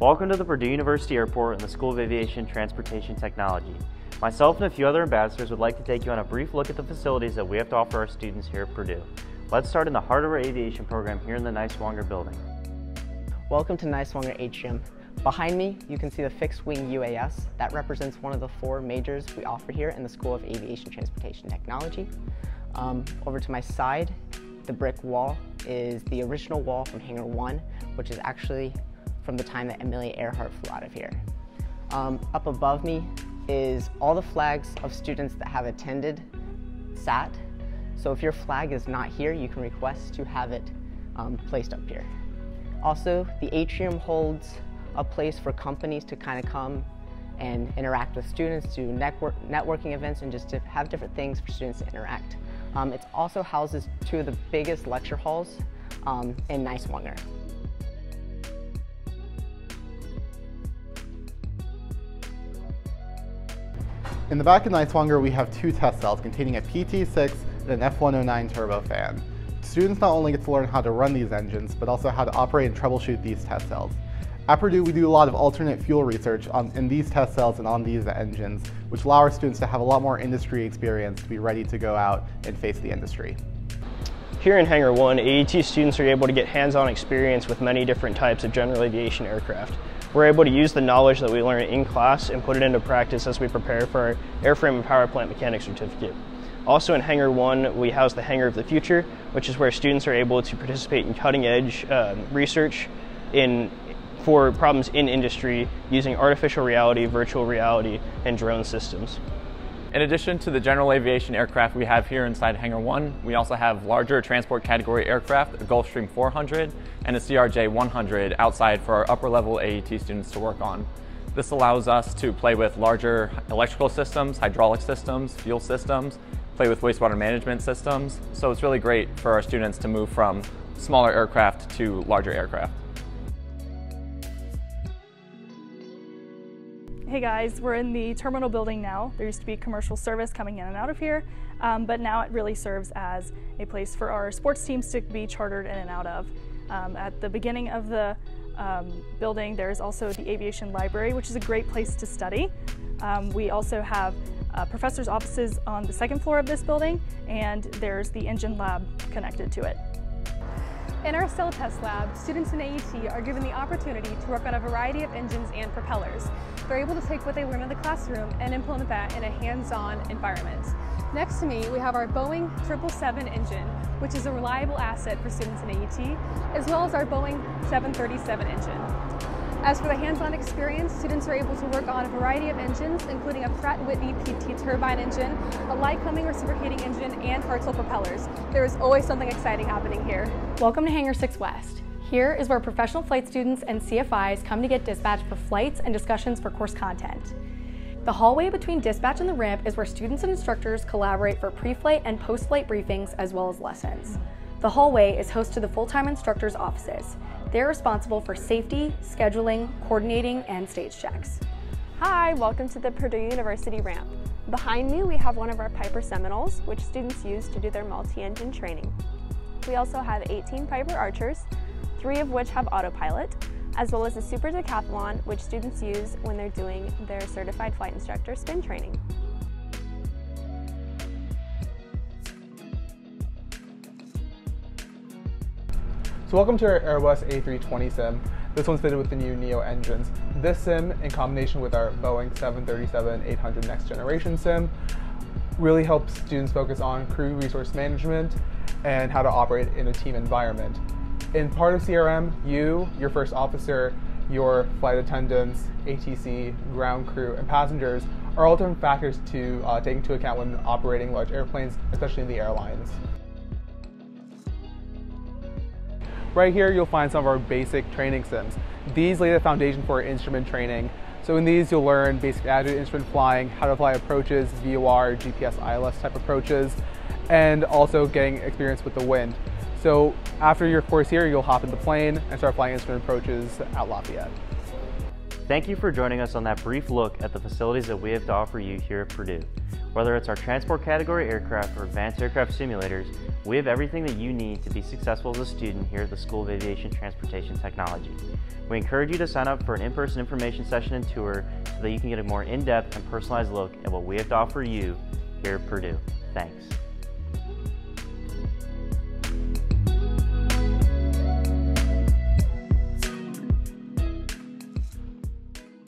Welcome to the Purdue University Airport and the School of Aviation Transportation Technology. Myself and a few other ambassadors would like to take you on a brief look at the facilities that we have to offer our students here at Purdue. Let's start in the heart of our aviation program here in the Niswonger building. Welcome to Niswonger Atrium. Behind me, you can see the fixed wing UAS. That represents one of the four majors we offer here in the School of Aviation Transportation Technology. Um, over to my side, the brick wall is the original wall from Hangar 1, which is actually from the time that Amelia Earhart flew out of here. Um, up above me is all the flags of students that have attended SAT. So if your flag is not here, you can request to have it um, placed up here. Also, the atrium holds a place for companies to kind of come and interact with students, do network, networking events, and just to have different things for students to interact. Um, it also houses two of the biggest lecture halls um, in Niswonger. In the back of Niswonger, we have two test cells containing a PT-6 and an F109 turbofan. Students not only get to learn how to run these engines, but also how to operate and troubleshoot these test cells. At Purdue, we do a lot of alternate fuel research on, in these test cells and on these engines, which allow our students to have a lot more industry experience to be ready to go out and face the industry. Here in Hangar 1, AET students are able to get hands-on experience with many different types of general aviation aircraft. We're able to use the knowledge that we learn in class and put it into practice as we prepare for our airframe and power plant mechanic certificate. Also in Hangar 1, we house the Hangar of the Future, which is where students are able to participate in cutting edge uh, research in, for problems in industry using artificial reality, virtual reality, and drone systems. In addition to the general aviation aircraft we have here inside Hangar 1, we also have larger transport category aircraft, a Gulfstream 400 and a CRJ 100 outside for our upper level AET students to work on. This allows us to play with larger electrical systems, hydraulic systems, fuel systems, play with wastewater management systems, so it's really great for our students to move from smaller aircraft to larger aircraft. Hey guys, we're in the terminal building now. There used to be commercial service coming in and out of here, um, but now it really serves as a place for our sports teams to be chartered in and out of. Um, at the beginning of the um, building, there's also the aviation library, which is a great place to study. Um, we also have uh, professors' offices on the second floor of this building, and there's the engine lab connected to it. In our cell test lab, students in AET are given the opportunity to work on a variety of engines and propellers. They're able to take what they learn in the classroom and implement that in a hands-on environment. Next to me, we have our Boeing 777 engine, which is a reliable asset for students in AET, as well as our Boeing 737 engine. As for the hands-on experience, students are able to work on a variety of engines, including a Pratt & Whitney PT turbine engine, a Lycoming reciprocating engine, and Hartzell propellers. There is always something exciting happening here. Welcome to Hangar 6 West. Here is where professional flight students and CFIs come to get dispatched for flights and discussions for course content. The hallway between dispatch and the ramp is where students and instructors collaborate for pre-flight and post-flight briefings as well as lessons. The hallway is host to the full-time instructors' offices. They're responsible for safety, scheduling, coordinating, and stage checks. Hi, welcome to the Purdue University ramp. Behind me, we have one of our Piper Seminoles, which students use to do their multi-engine training. We also have 18 Piper Archers, three of which have autopilot, as well as a Super Decathlon, which students use when they're doing their certified flight instructor spin training. So welcome to our Airbus A320 sim. This one's fitted with the new Neo engines. This sim, in combination with our Boeing 737-800 Next Generation sim, really helps students focus on crew resource management and how to operate in a team environment. In part of CRM, you, your first officer, your flight attendants, ATC, ground crew, and passengers are all different factors to uh, take into account when operating large airplanes, especially in the airlines. Right here, you'll find some of our basic training sims. These lay the foundation for instrument training. So in these, you'll learn basic attitude instrument flying, how to fly approaches, VOR, GPS, ILS type approaches, and also getting experience with the wind. So after your course here, you'll hop in the plane and start flying instrument approaches at Lafayette. Thank you for joining us on that brief look at the facilities that we have to offer you here at Purdue. Whether it's our transport category aircraft or advanced aircraft simulators, we have everything that you need to be successful as a student here at the School of Aviation Transportation Technology. We encourage you to sign up for an in-person information session and tour so that you can get a more in-depth and personalized look at what we have to offer you here at Purdue. Thanks.